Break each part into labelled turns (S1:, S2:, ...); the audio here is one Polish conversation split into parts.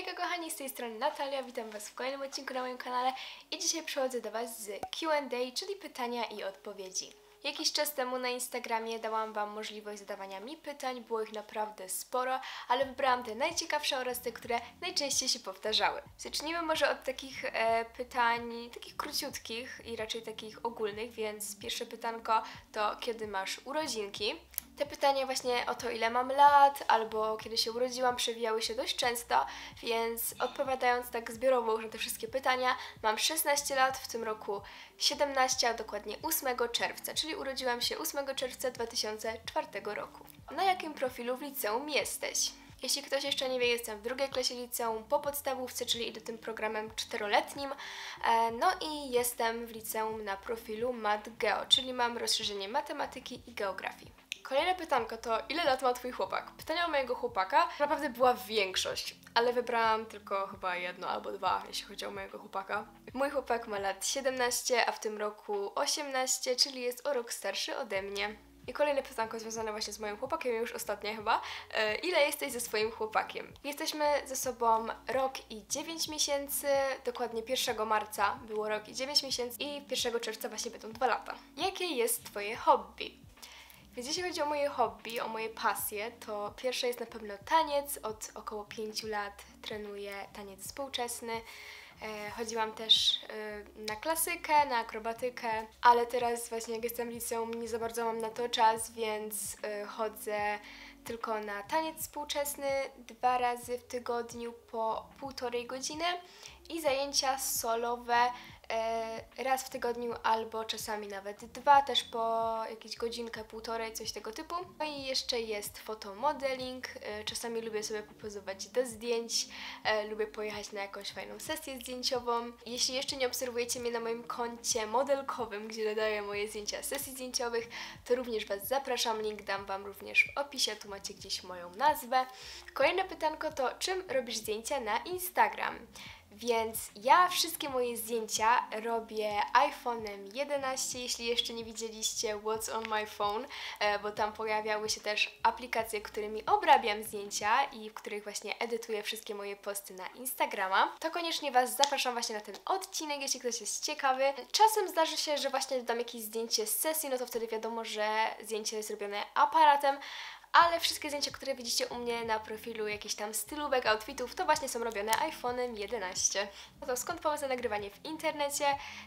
S1: Hejka kochani, z tej strony Natalia, witam Was w kolejnym odcinku na moim kanale i dzisiaj przychodzę do Was z Q&A, czyli pytania i odpowiedzi. Jakiś czas temu na Instagramie dałam Wam możliwość zadawania mi pytań, było ich naprawdę sporo, ale wybrałam te najciekawsze oraz te, które najczęściej się powtarzały. Zacznijmy może od takich e, pytań, takich króciutkich i raczej takich ogólnych, więc pierwsze pytanko to kiedy masz urodzinki? Te pytania właśnie o to, ile mam lat, albo kiedy się urodziłam, przewijały się dość często, więc odpowiadając tak zbiorowo już na te wszystkie pytania, mam 16 lat, w tym roku 17, a dokładnie 8 czerwca, czyli urodziłam się 8 czerwca 2004 roku. Na jakim profilu w liceum jesteś? Jeśli ktoś jeszcze nie wie, jestem w drugiej klasie liceum po podstawówce, czyli idę tym programem czteroletnim. E, No i jestem w liceum na profilu Mat-Geo, czyli mam rozszerzenie matematyki i geografii. Kolejne pytanko to, ile lat ma Twój chłopak? Pytania o mojego chłopaka naprawdę była większość, ale wybrałam tylko chyba jedno albo dwa, jeśli chodzi o mojego chłopaka. Mój chłopak ma lat 17, a w tym roku 18, czyli jest o rok starszy ode mnie. I kolejne pytanko związane właśnie z moim chłopakiem, już ostatnie chyba. E, ile jesteś ze swoim chłopakiem? Jesteśmy ze sobą rok i 9 miesięcy, dokładnie 1 marca było rok i 9 miesięcy i 1 czerwca właśnie będą 2 lata. Jakie jest Twoje hobby? Jeśli chodzi o moje hobby, o moje pasje, to pierwsze jest na pewno taniec. Od około 5 lat trenuję taniec współczesny. E, chodziłam też e, na klasykę, na akrobatykę, ale teraz właśnie jak jestem w liceum nie za bardzo mam na to czas, więc e, chodzę tylko na taniec współczesny dwa razy w tygodniu po półtorej godziny i zajęcia solowe raz w tygodniu albo czasami nawet dwa, też po jakieś godzinkę, półtorej, coś tego typu. No i jeszcze jest fotomodeling, e, czasami lubię sobie popozować do zdjęć, e, lubię pojechać na jakąś fajną sesję zdjęciową. Jeśli jeszcze nie obserwujecie mnie na moim koncie modelkowym, gdzie dodaję moje zdjęcia sesji zdjęciowych, to również Was zapraszam, link dam Wam również w opisie, tu macie gdzieś moją nazwę. Kolejne pytanko to, czym robisz zdjęcia na Instagram? Więc ja wszystkie moje zdjęcia robię iPhone'em 11, jeśli jeszcze nie widzieliście What's on my phone, e, bo tam pojawiały się też aplikacje, którymi obrabiam zdjęcia i w których właśnie edytuję wszystkie moje posty na Instagrama. To koniecznie Was zapraszam właśnie na ten odcinek, jeśli ktoś jest ciekawy. Czasem zdarzy się, że właśnie dodam jakieś zdjęcie z sesji, no to wtedy wiadomo, że zdjęcie jest robione aparatem, ale wszystkie zdjęcia, które widzicie u mnie na profilu jakichś tam stylówek, outfitów, to właśnie są robione iPhone'em 11. No to skąd pomysł na nagrywanie w internecie?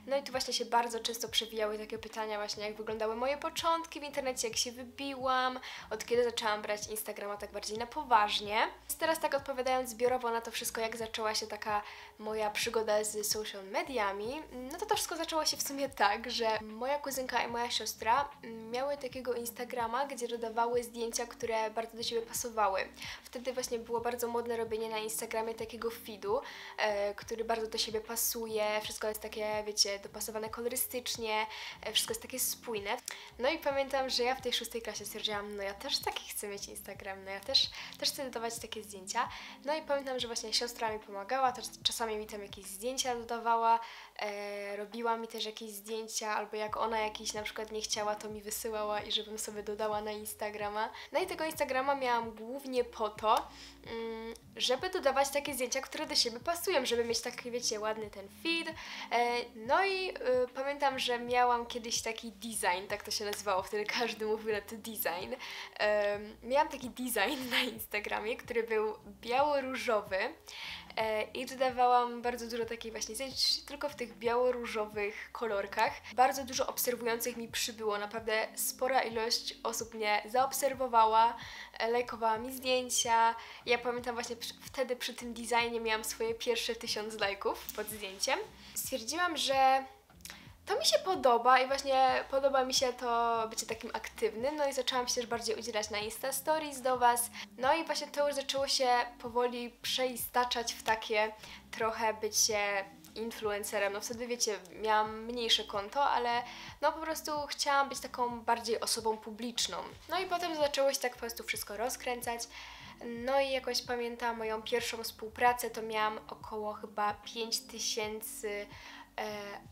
S1: No i tu właśnie się bardzo często przewijały takie pytania właśnie, jak wyglądały moje początki w internecie, jak się wybiłam, od kiedy zaczęłam brać Instagrama tak bardziej na poważnie. Więc teraz tak odpowiadając zbiorowo na to wszystko, jak zaczęła się taka moja przygoda z social mediami, no to to wszystko zaczęło się w sumie tak, że moja kuzynka i moja siostra miały takiego Instagrama, gdzie dodawały zdjęcia, które bardzo do siebie pasowały. Wtedy właśnie było bardzo modne robienie na Instagramie takiego feedu, e, który bardzo do siebie pasuje, wszystko jest takie, wiecie, dopasowane kolorystycznie, e, wszystko jest takie spójne. No i pamiętam, że ja w tej szóstej klasie stwierdziłam, no ja też taki chcę mieć Instagram, no ja też, też chcę dodawać takie zdjęcia. No i pamiętam, że właśnie siostra mi pomagała, czasami mi tam jakieś zdjęcia dodawała, e, robiła mi też jakieś zdjęcia, albo jak ona jakieś na przykład nie chciała, to mi wysyłała i żebym sobie dodała na Instagrama. No i tego Instagrama miałam głównie po to, mm, żeby dodawać takie zdjęcia, które do siebie pasują, żeby mieć taki, wiecie, ładny ten feed. E, no i y, pamiętam, że miałam kiedyś taki design, tak to się nazywało, wtedy każdy mówił na to design. Miałam taki design na Instagramie, który był biało-różowy. E, I dodawałam bardzo dużo takich właśnie zdjęć, tylko w tych biało-różowych kolorkach. Bardzo dużo obserwujących mi przybyło, naprawdę spora ilość osób mnie zaobserwowała, e, lajkowała mi zdjęcia. Ja pamiętam właśnie wtedy przy tym designie miałam swoje pierwsze tysiąc lajków pod zdjęciem. Stwierdziłam, że to mi się podoba i właśnie podoba mi się to bycie takim aktywnym, no i zaczęłam się też bardziej udzielać na Insta Stories do Was. No i właśnie to już zaczęło się powoli przeistaczać w takie trochę bycie influencerem. No wtedy wiecie, miałam mniejsze konto, ale no po prostu chciałam być taką bardziej osobą publiczną. No i potem zaczęło się tak po prostu wszystko rozkręcać. No i jakoś pamiętam moją pierwszą współpracę, to miałam około chyba 5000 e,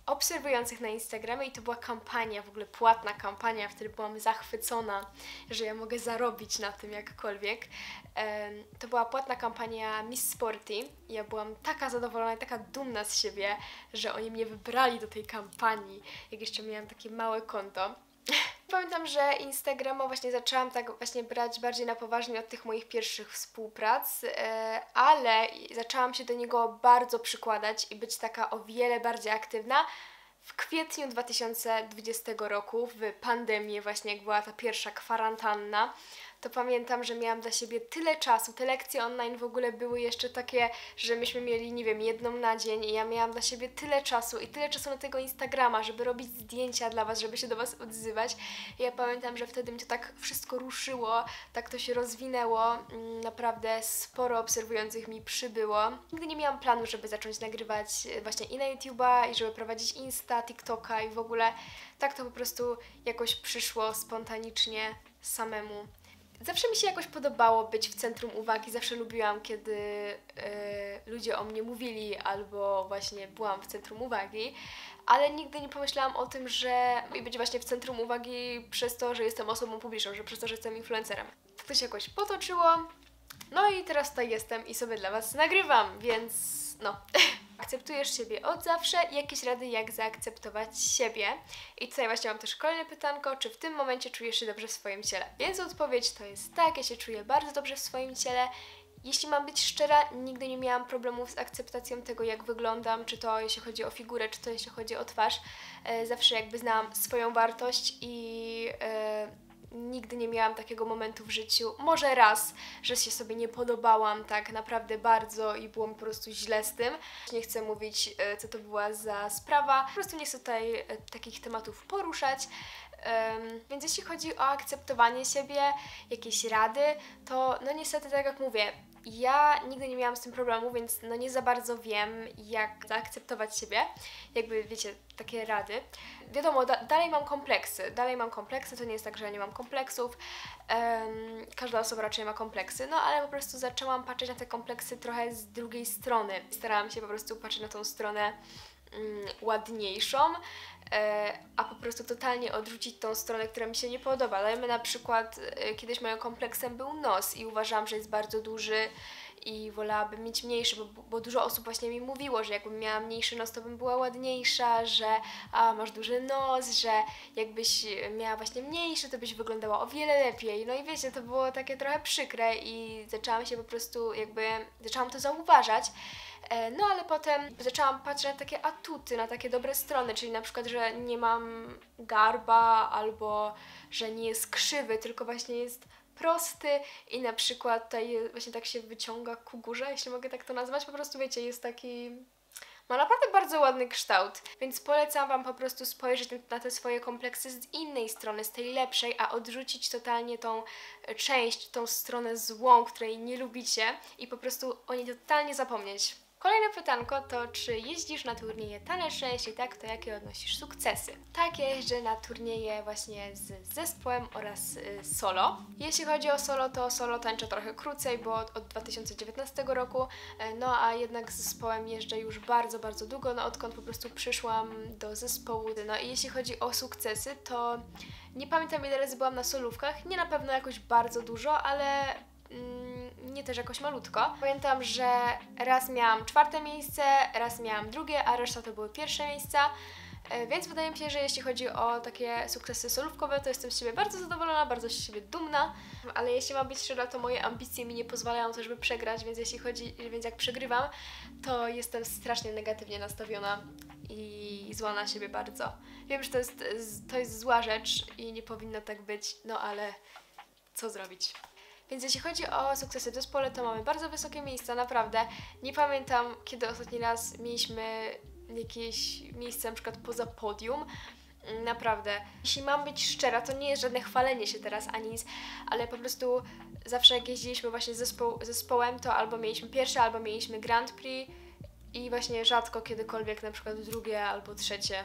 S1: obserwujących na Instagramie i to była kampania, w ogóle płatna kampania, w której byłam zachwycona, że ja mogę zarobić na tym jakkolwiek. E, to była płatna kampania Miss Sporty. Ja byłam taka zadowolona i taka dumna z siebie, że oni mnie wybrali do tej kampanii, jak jeszcze miałam takie małe konto. Pamiętam, że Instagrama właśnie zaczęłam tak właśnie brać bardziej na poważnie od tych moich pierwszych współprac, e, ale zaczęłam się do niego bardzo przykładać i być taka o wiele bardziej aktywna. W kwietniu 2020 roku, w pandemii właśnie, jak była ta pierwsza kwarantanna to pamiętam, że miałam dla siebie tyle czasu. Te lekcje online w ogóle były jeszcze takie, że myśmy mieli, nie wiem, jedną na dzień i ja miałam dla siebie tyle czasu i tyle czasu na tego Instagrama, żeby robić zdjęcia dla Was, żeby się do Was odzywać. I ja pamiętam, że wtedy mi to tak wszystko ruszyło, tak to się rozwinęło. Mm, naprawdę sporo obserwujących mi przybyło. Nigdy nie miałam planu, żeby zacząć nagrywać właśnie i na YouTube'a, i żeby prowadzić Insta, TikToka i w ogóle tak to po prostu jakoś przyszło spontanicznie samemu. Zawsze mi się jakoś podobało być w centrum uwagi, zawsze lubiłam, kiedy y, ludzie o mnie mówili albo właśnie byłam w centrum uwagi, ale nigdy nie pomyślałam o tym, że być właśnie w centrum uwagi przez to, że jestem osobą publiczną, że przez to, że jestem influencerem. Tak to się jakoś potoczyło, no i teraz tutaj jestem i sobie dla Was nagrywam, więc no. Akceptujesz siebie od zawsze, jakieś rady jak zaakceptować siebie. I tutaj właśnie mam też kolejne pytanko, czy w tym momencie czujesz się dobrze w swoim ciele? Więc odpowiedź to jest tak, ja się czuję bardzo dobrze w swoim ciele. Jeśli mam być szczera, nigdy nie miałam problemów z akceptacją tego, jak wyglądam, czy to jeśli chodzi o figurę, czy to jeśli chodzi o twarz. E, zawsze jakby znałam swoją wartość i e, nigdy nie miałam takiego momentu w życiu. Może raz, że się sobie nie podobałam tak naprawdę bardzo i było mi po prostu źle z tym. Nie chcę mówić, e, co to była za sprawa. Po prostu nie chcę tutaj e, takich tematów poruszać. Um, więc jeśli chodzi o akceptowanie siebie, jakieś rady, to no niestety tak jak mówię, ja nigdy nie miałam z tym problemu, więc no nie za bardzo wiem, jak zaakceptować siebie. Jakby, wiecie, takie rady. Wiadomo, da dalej mam kompleksy. Dalej mam kompleksy, to nie jest tak, że ja nie mam kompleksów. Um, każda osoba raczej ma kompleksy, no ale po prostu zaczęłam patrzeć na te kompleksy trochę z drugiej strony. Starałam się po prostu patrzeć na tą stronę ładniejszą, e, a po prostu totalnie odrzucić tą stronę, która mi się nie podoba. Dajmy na przykład, e, kiedyś moim kompleksem był nos i uważałam, że jest bardzo duży i wolałabym mieć mniejszy, bo, bo dużo osób właśnie mi mówiło, że jakbym miała mniejszy nos, to bym była ładniejsza, że a, masz duży nos, że jakbyś miała właśnie mniejszy, to byś wyglądała o wiele lepiej. No i wiecie, to było takie trochę przykre i zaczęłam się po prostu jakby, zaczęłam to zauważać. E, no ale potem zaczęłam patrzeć na takie atuty, na takie dobre strony, czyli na przykład, że nie mam garba albo że nie jest krzywy, tylko właśnie jest prosty i na przykład tutaj właśnie tak się wyciąga ku górze, jeśli mogę tak to nazwać. Po prostu wiecie, jest taki ma naprawdę bardzo ładny kształt, więc polecam Wam po prostu spojrzeć na te swoje kompleksy z innej strony, z tej lepszej, a odrzucić totalnie tą część, tą stronę złą, której nie lubicie i po prostu o niej totalnie zapomnieć. Kolejne pytanko to, czy jeździsz na turnieje tanecze? Jeśli tak, to jakie odnosisz sukcesy? Tak, jeżdżę na turnieje właśnie z zespołem oraz y, solo. Jeśli chodzi o solo, to solo tańczę trochę krócej, bo od, od 2019 roku, e, no a jednak z zespołem jeżdżę już bardzo, bardzo długo, no odkąd po prostu przyszłam do zespołu. No i jeśli chodzi o sukcesy, to nie pamiętam ile razy byłam na solówkach, nie na pewno jakoś bardzo dużo, ale... Mm, nie też jakoś malutko. Pamiętam, że raz miałam czwarte miejsce, raz miałam drugie, a reszta to były pierwsze miejsca. E, więc wydaje mi się, że jeśli chodzi o takie sukcesy solówkowe, to jestem z siebie bardzo zadowolona, bardzo z siebie dumna, ale jeśli mam być szczera, to moje ambicje mi nie pozwalają też, by przegrać, więc jeśli chodzi, więc jak przegrywam, to jestem strasznie negatywnie nastawiona i zła na siebie bardzo. Wiem, że to jest, to jest zła rzecz i nie powinno tak być, no ale co zrobić? Więc jeśli chodzi o sukcesy w zespole, to mamy bardzo wysokie miejsca, naprawdę. Nie pamiętam, kiedy ostatni raz mieliśmy jakieś miejsce na przykład poza podium. Naprawdę. Jeśli mam być szczera, to nie jest żadne chwalenie się teraz ani nic, ale po prostu zawsze jak jeździliśmy właśnie zespoł, zespołem, to albo mieliśmy pierwsze, albo mieliśmy Grand Prix i właśnie rzadko kiedykolwiek na przykład drugie albo trzecie.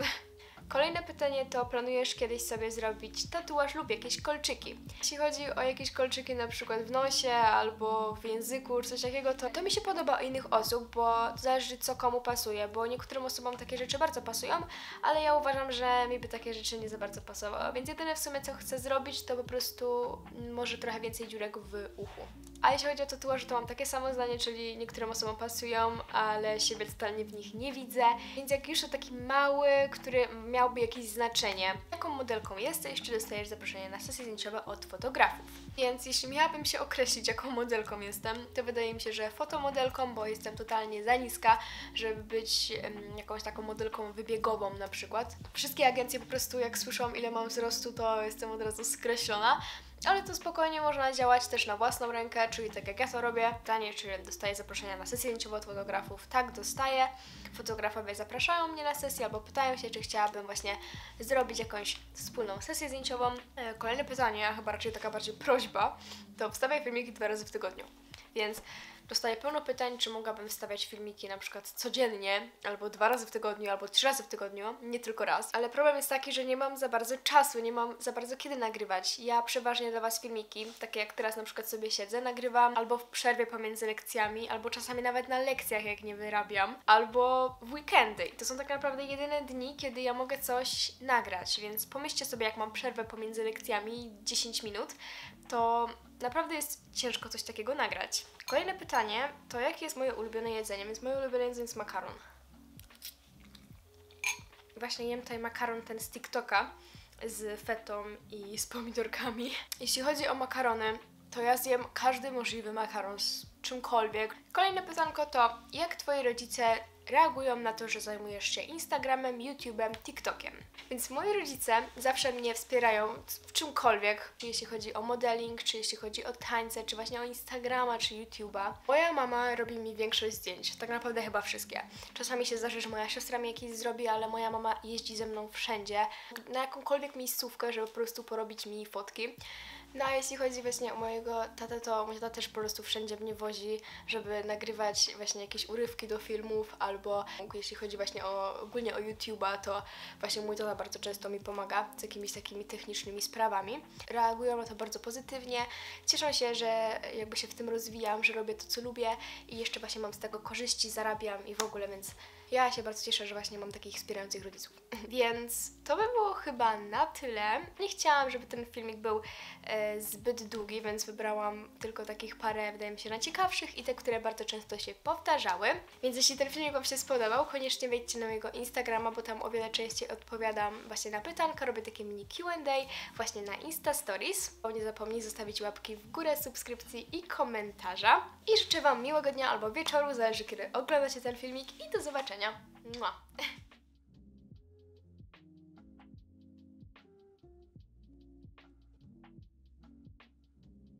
S1: Kolejne pytanie to planujesz kiedyś sobie zrobić tatuaż lub jakieś kolczyki? Jeśli chodzi o jakieś kolczyki na przykład w nosie albo w języku czy coś takiego, to, to mi się podoba u innych osób, bo zależy co komu pasuje, bo niektórym osobom takie rzeczy bardzo pasują, ale ja uważam, że mi by takie rzeczy nie za bardzo pasowały. Więc jedyne w sumie co chcę zrobić to po prostu może trochę więcej dziurek w uchu. A jeśli chodzi o tatuaże, to mam takie samo zdanie, czyli niektórym osobom pasują, ale siebie totalnie w nich nie widzę. Więc jak już to taki mały, który miałby jakieś znaczenie, jaką modelką jesteś, czy dostajesz zaproszenie na sesje zdjęciowe od fotografów. Więc jeśli miałabym się określić, jaką modelką jestem, to wydaje mi się, że fotomodelką, bo jestem totalnie za niska, żeby być em, jakąś taką modelką wybiegową na przykład. Wszystkie agencje po prostu jak słyszą ile mam wzrostu, to jestem od razu skreślona. Ale to spokojnie można działać też na własną rękę, czyli tak jak ja to robię. Pytanie, czy dostaję zaproszenia na sesję zdjęciową od fotografów? Tak, dostaję. Fotografowie zapraszają mnie na sesję albo pytają się, czy chciałabym właśnie zrobić jakąś wspólną sesję zdjęciową. E, Kolejne pytanie, a chyba raczej taka bardziej prośba, to wstawiaj filmiki dwa razy w tygodniu. Więc dostaję pełno pytań, czy mogłabym wstawiać filmiki na przykład codziennie, albo dwa razy w tygodniu, albo trzy razy w tygodniu, nie tylko raz. Ale problem jest taki, że nie mam za bardzo czasu, nie mam za bardzo kiedy nagrywać. Ja przeważnie dla Was filmiki, takie jak teraz na przykład sobie siedzę, nagrywam albo w przerwie pomiędzy lekcjami, albo czasami nawet na lekcjach, jak nie wyrabiam, albo w weekendy. I to są tak naprawdę jedyne dni, kiedy ja mogę coś nagrać, więc pomyślcie sobie, jak mam przerwę pomiędzy lekcjami 10 minut, to naprawdę jest ciężko coś takiego nagrać. Kolejne pytanie to jakie jest moje ulubione jedzenie? Więc moje ulubione jedzenie jest makaron. Właśnie jem tutaj makaron ten z TikToka z fetą i z pomidorkami. Jeśli chodzi o makarony, to ja zjem każdy możliwy makaron z czymkolwiek. Kolejne pytanko to, jak twoi rodzice reagują na to, że zajmujesz się Instagramem, YouTube'em, TikTokiem? Więc moi rodzice zawsze mnie wspierają w czymkolwiek, czy jeśli chodzi o modeling, czy jeśli chodzi o tańce, czy właśnie o Instagrama, czy YouTube'a. Moja mama robi mi większość zdjęć, tak naprawdę chyba wszystkie. Czasami się zdarzy, że moja siostra mi jakieś zrobi, ale moja mama jeździ ze mną wszędzie, na jakąkolwiek miejscówkę, żeby po prostu porobić mi fotki. No a jeśli chodzi właśnie o mojego tatę, to mój tata też po prostu wszędzie mnie wozi, żeby nagrywać właśnie jakieś urywki do filmów, albo jeśli chodzi właśnie o, ogólnie o YouTube'a, to właśnie mój tata bardzo często mi pomaga z jakimiś takimi technicznymi sprawami. Reagują na to bardzo pozytywnie, cieszą się, że jakby się w tym rozwijam, że robię to, co lubię i jeszcze właśnie mam z tego korzyści, zarabiam i w ogóle, więc ja się bardzo cieszę, że właśnie mam takich wspierających rodziców. Więc to by było chyba na tyle. Nie chciałam, żeby ten filmik był e, zbyt długi, więc wybrałam tylko takich parę, wydaje mi się, najciekawszych i te, które bardzo często się powtarzały. Więc jeśli ten filmik Wam się spodobał, koniecznie wejdźcie na mojego Instagrama, bo tam o wiele częściej odpowiadam właśnie na pytanka, robię takie mini Q&A właśnie na Insta Stories. Nie zapomnij zostawić łapki w górę, subskrypcji i komentarza. I życzę Wam miłego dnia albo wieczoru, zależy kiedy oglądacie ten filmik i do zobaczenia. nha.